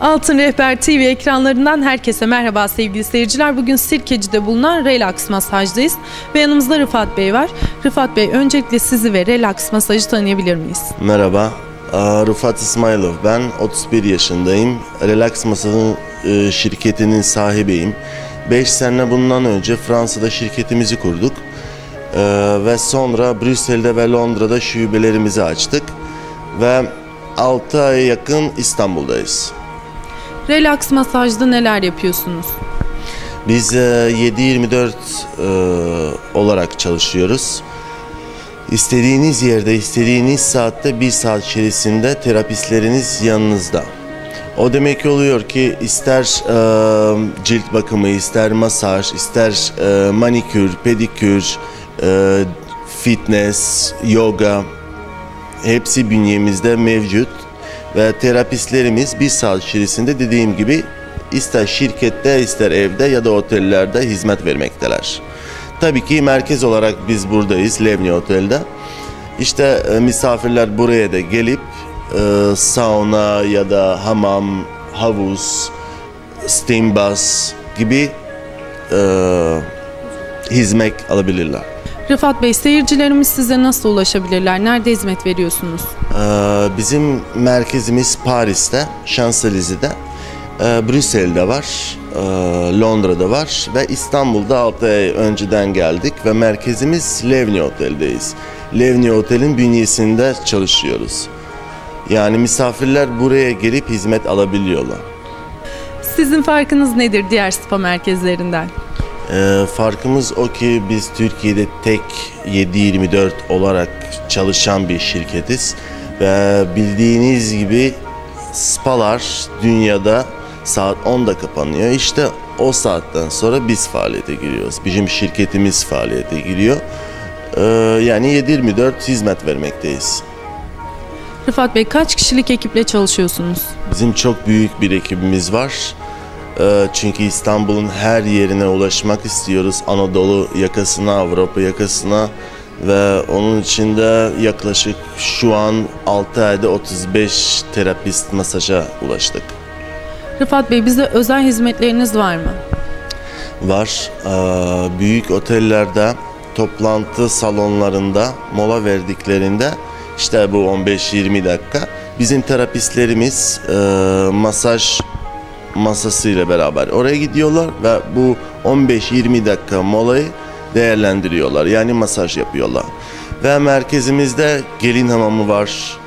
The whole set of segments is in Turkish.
Altın Rehber TV ekranlarından herkese merhaba sevgili seyirciler. Bugün Sirkeci'de bulunan Relax Masaj'dayız ve yanımızda Rıfat Bey var. Rıfat Bey öncelikle sizi ve Relax Masaj'ı tanıyabilir miyiz? Merhaba, Rıfat İsmailov ben, 31 yaşındayım. Relax Masa'nın e, şirketinin sahibiyim. 5 sene bundan önce Fransa'da şirketimizi kurduk. Ee, ve sonra Brüksel'de ve Londra'da şubelerimizi açtık. Ve 6 aya yakın İstanbul'dayız. Relax Masaj'da neler yapıyorsunuz? Biz e, 7-24 e, olarak çalışıyoruz. İstediğiniz yerde, istediğiniz saatte bir saat içerisinde terapistleriniz yanınızda. O demek oluyor ki ister e, cilt bakımı, ister masaj, ister e, manikür, pedikür, e, fitness, yoga hepsi bünyemizde mevcut ve terapistlerimiz bir saat içerisinde dediğim gibi ister şirkette ister evde ya da otellerde hizmet vermekteler. Tabii ki merkez olarak biz buradayız Levni Otel'de. İşte e, misafirler buraya da gelip e, sauna ya da hamam, havuz, steam bus gibi e, hizmet alabilirler. Rıfat Bey seyircilerimiz size nasıl ulaşabilirler? Nerede hizmet veriyorsunuz? Ee, Bizim merkezimiz Paris'te, Şanselize'de, ee, Brüksel'de var, ee, Londra'da var ve İstanbul'da 6 ay önceden geldik ve merkezimiz Levni Otel'deyiz. Levni Otel'in bünyesinde çalışıyoruz. Yani misafirler buraya gelip hizmet alabiliyorlar. Sizin farkınız nedir diğer spa merkezlerinden? Ee, farkımız o ki biz Türkiye'de tek 7-24 olarak çalışan bir şirketiz. Ve bildiğiniz gibi spalar dünyada saat 10'da kapanıyor. İşte o saatten sonra biz faaliyete giriyoruz. Bizim şirketimiz faaliyete giriyor. Ee, yani 7-24 hizmet vermekteyiz. Rıfat Bey kaç kişilik ekiple çalışıyorsunuz? Bizim çok büyük bir ekibimiz var. Ee, Çünkü İstanbul'un her yerine ulaşmak istiyoruz. Anadolu yakasına, Avrupa yakasına ve onun içinde yaklaşık şu an 6 ayda 35 terapist masaja ulaştık. Rıfat Bey bize özel hizmetleriniz var mı? Var. Ee, Büyük otellerde, toplantı salonlarında mola verdiklerinde işte bu 15-20 dakika bizim terapistlerimiz e, masaj masasıyla beraber oraya gidiyorlar ve bu 15-20 dakika molayı değerlendiriyorlar. Yani masaj yapıyorlar. Ve merkezimizde gelin hamamı var.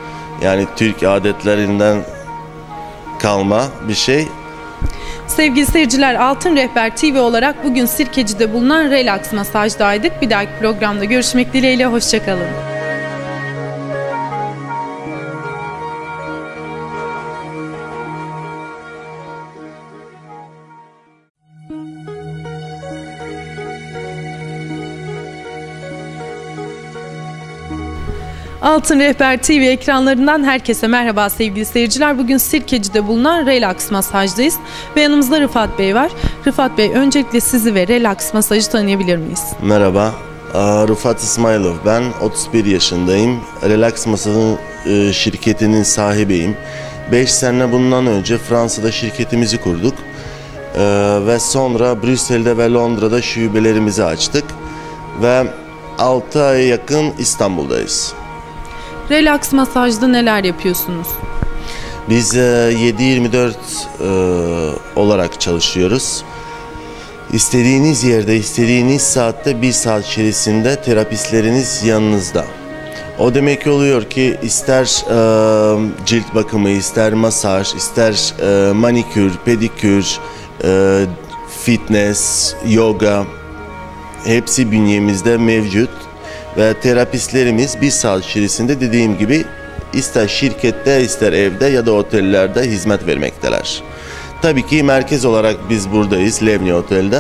Yani Türk adetlerinden kalma bir şey. Sevgili seyirciler Altın Rehber TV olarak bugün Sirkeci'de bulunan Relax Masaj'daydık. Bir dahaki programda görüşmek dileğiyle hoşçakalın. Altın Rehber TV ekranlarından herkese merhaba sevgili seyirciler. Bugün Sirkeci'de bulunan Relax Masaj'dayız ve yanımızda Rıfat Bey var. Rıfat Bey öncelikle sizi ve Relax Masaj'ı tanıyabilir miyiz? Merhaba, Rıfat İsmailov ben, 31 yaşındayım. Relax Masa'nın e, şirketinin sahibiyim. 5 sene bundan önce Fransa'da şirketimizi kurduk. Ee, ve sonra Brüksel'de ve Londra'da şubelerimizi açtık. Ve 6 aya yakın İstanbul'dayız. Relax Masaj'da neler yapıyorsunuz? Biz e, 7-24 e, olarak çalışıyoruz. İstediğiniz yerde, istediğiniz saatte bir saat içerisinde terapistleriniz yanınızda. O demek oluyor ki ister e, cilt bakımı, ister masaj, ister e, manikür, pedikür, e, fitness, yoga hepsi bünyemizde mevcut ve terapistlerimiz bir saat içerisinde dediğim gibi ister şirkette ister evde ya da otellerde hizmet vermekteler. Tabii ki merkez olarak biz buradayız Levni Otel'de.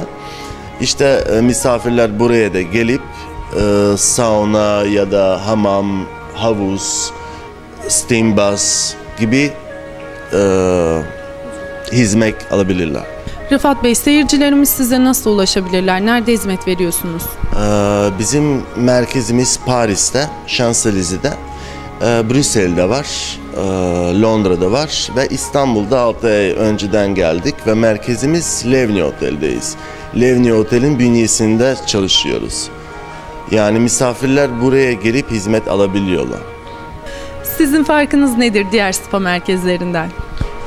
İşte e, misafirler buraya da gelip e, sauna ya da hamam, havuz, steam bus gibi e, hizmet alabilirler. Rıfat Bey seyircilerimiz size nasıl ulaşabilirler? Nerede hizmet veriyorsunuz? Ee, Bizim merkezimiz Paris'te, Şanselize'de, Ee, Brüksel'de var, e, Londra'da var ve İstanbul'da 6 ay önceden geldik ve merkezimiz Levni Otel'deyiz. Levni Otel'in bünyesinde çalışıyoruz. Yani misafirler buraya gelip hizmet alabiliyorlar. Sizin farkınız nedir diğer spa merkezlerinden?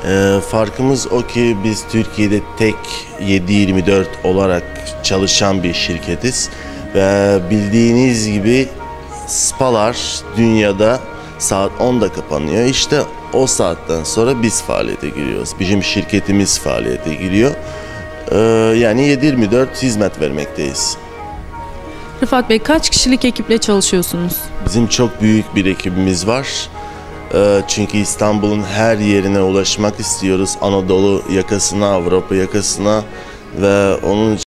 Ee, farkımız o ki biz Türkiye'de tek 7-24 olarak çalışan bir şirketiz. Ve bildiğiniz gibi spalar dünyada saat 10'da kapanıyor. İşte o saatten sonra biz faaliyete giriyoruz. Bizim şirketimiz faaliyete giriyor. Ee, yani 7-24 hizmet vermekteyiz. Rıfat Bey kaç kişilik ekiple çalışıyorsunuz? Bizim çok büyük bir ekibimiz var. Ee, Çünkü İstanbul'un her yerine ulaşmak istiyoruz. Anadolu yakasına, Avrupa yakasına ve onun